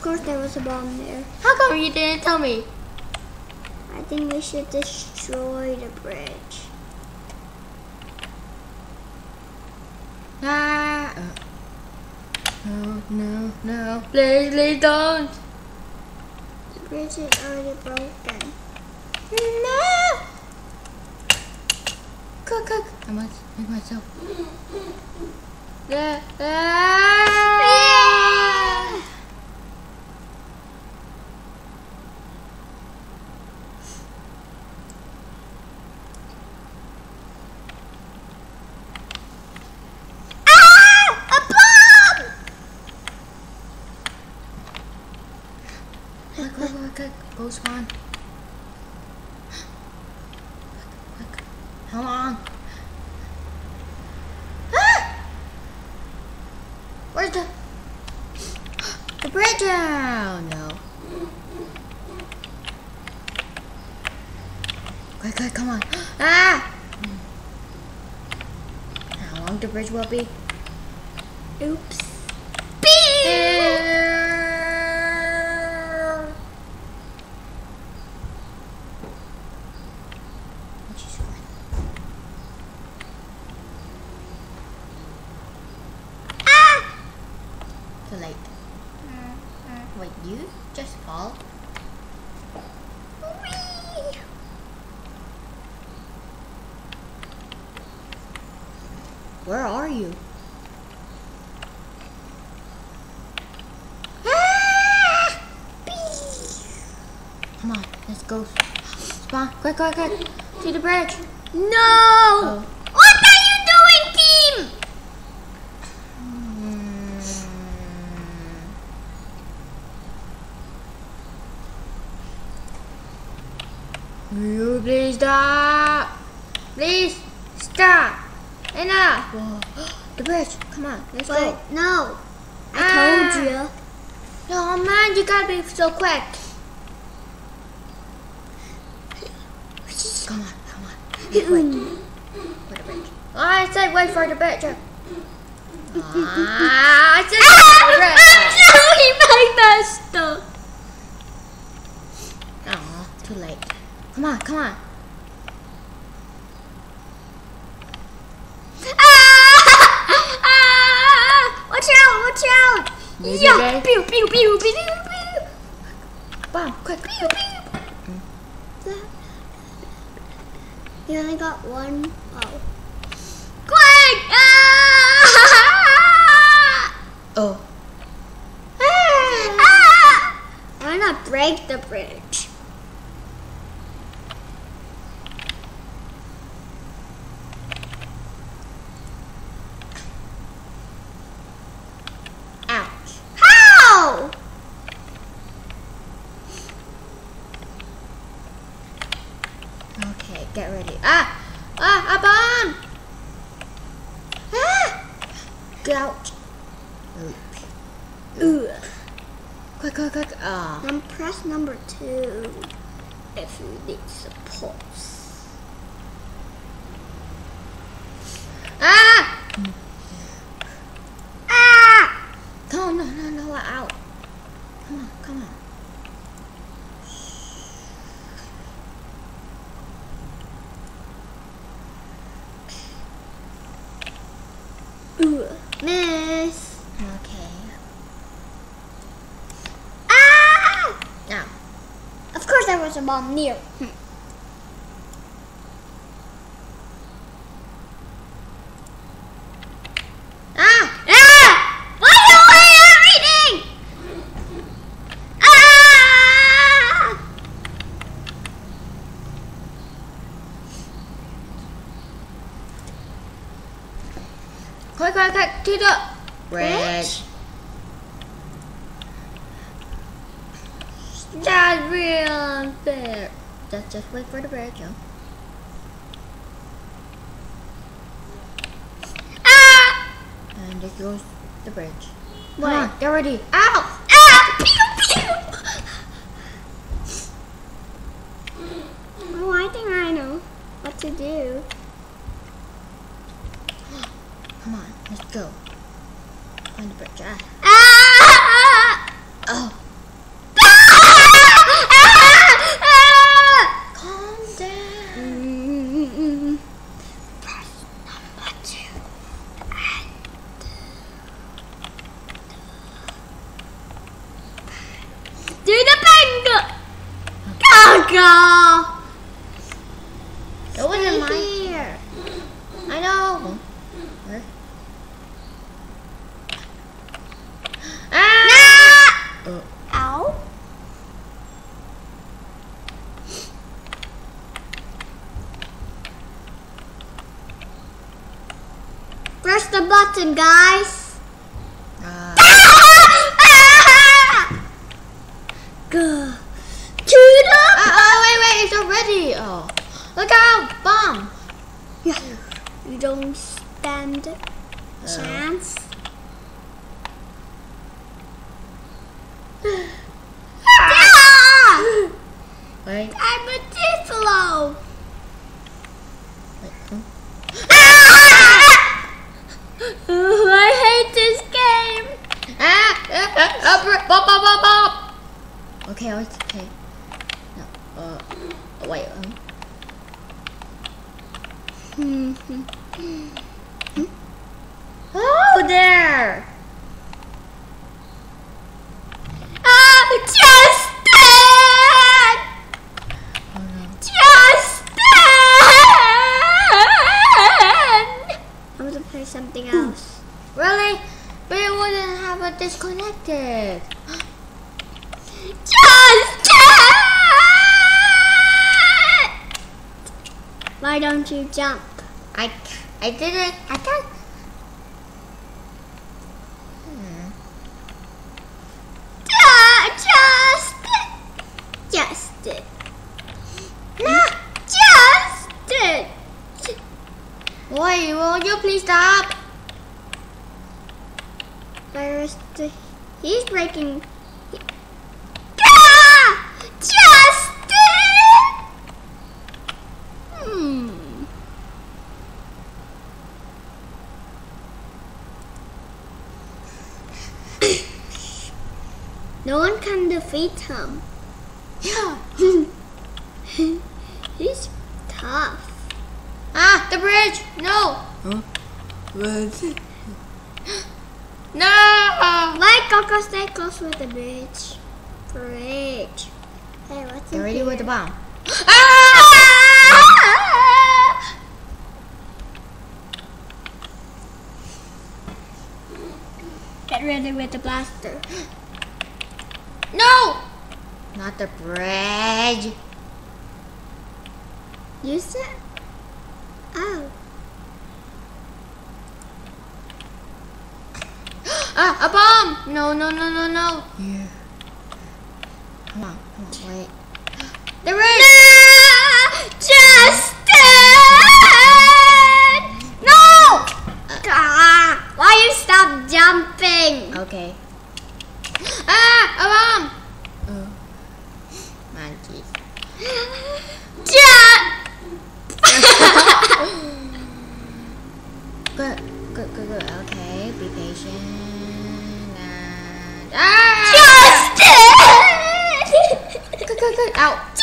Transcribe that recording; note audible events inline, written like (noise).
Of course there was a bomb there. How come you didn't tell me? I think we should destroy the bridge. Ah. uh, No, no, no. Please, please don't. The bridge is already broken. No. Cook, cook. I must make myself. Yeah. Ah. Ah! A bomb! Quick. Go spawn. Quick, quick. How long? Ah! Where's the... The bridge? Oh, no. Quick, quick, come on. Ah! How long the bridge will be? Oops. There. What you scoring? Ah! Too late. Wait, you just fall? Whee! Where are you? Ah! Come on, let's go. Spawn, quick, quick, quick. To the bridge. No! Oh. What are you doing, team? Will you please stop? Please stop. Enough. Whoa. (gasps) The bridge. Come on, let's Wait, go. no. I Ah. told you. Oh man, you gotta be so quick. Come on, come on. Wait. For the bridge. Oh, I said wait for the bridge. Ah, I said (laughs) wait for the bridge. sorry, my master. Aw, too late. Come on, come on. Ah! Ah! Watch out! Watch out! Baby, yeah! baby. Pew pew pew pew pew. Bomb, quick, Pew quick. pew. You only got one. Oh. Quick! Ah! (laughs) Oh, Ah! I'm gonna break the bridge. ouch. How? Okay, get ready. Ah, ah, a bomb. Ah, get out. Oops. Ooh. Quick, quick, quick. Ah, Then press number two if you need support. ah. Ah! No, no, no, no, out. Come on, come on. Miss. Okay. Ah! Now, Of course there was a bomb near. Hmm. ah. Ah! Why you away everything? Ah! Quick, quick, quick, to the bridge. Bridge? That's real unfair. Just, just wait for the bridge, yo. Ah! And there goes the bridge. Come on, get ready. Ow! Ah! Pew pew! Oh, I think I know what to do. Come on, Let's go. Find the bridge. Ah! ah! Oh. That wasn't mine. I know. Where? Ah! Oh. Ow. Press the button, guys. Ah. Go. To the. Ah, oh, wait, wait, it's already. Oh. Look out, bomb. Yeah. You don't stand a chance. Ah! Wait, I'm a wait. hmm? Ah! I hate this game. Ah! Ah! Ah! ah, Bop! Bop! Bop! Bop! Okay, oh, it's okay. No. Uh. oh, Wait. Um. Oh, there. Ah, Justin! Oh no. Justin! I'm gonna play something else. Really? But it wouldn't have a disconnected. (gasps) Why don't you jump? I, I didn't. I can't. Hmm. Ju- Justin! Justin! No! Justin! Wait, will you please stop? Where's the... He's breaking... Ah! Justin! Hmm. no one can defeat him. Yeah. (laughs) He's tough. Ah, the bridge. No. Huh? What? No. Why Coco stay close with the bridge? Bridge. Hey, what's Get ready here? with the bomb. Ah! (laughs) Get ready with the blaster. (gasps) No. Not the bridge. Use it? Oh. Ah, a bomb. No, no, no, no, no. Yeah. Come on, come on, wait. The bridge. Justin! No! Ah, why you stop jumping? Okay. Ah, a bomb. Uh, Man, jeez. Good, good, good, good. Okay, be patient. Ah. Justin! Good, good, good. Out.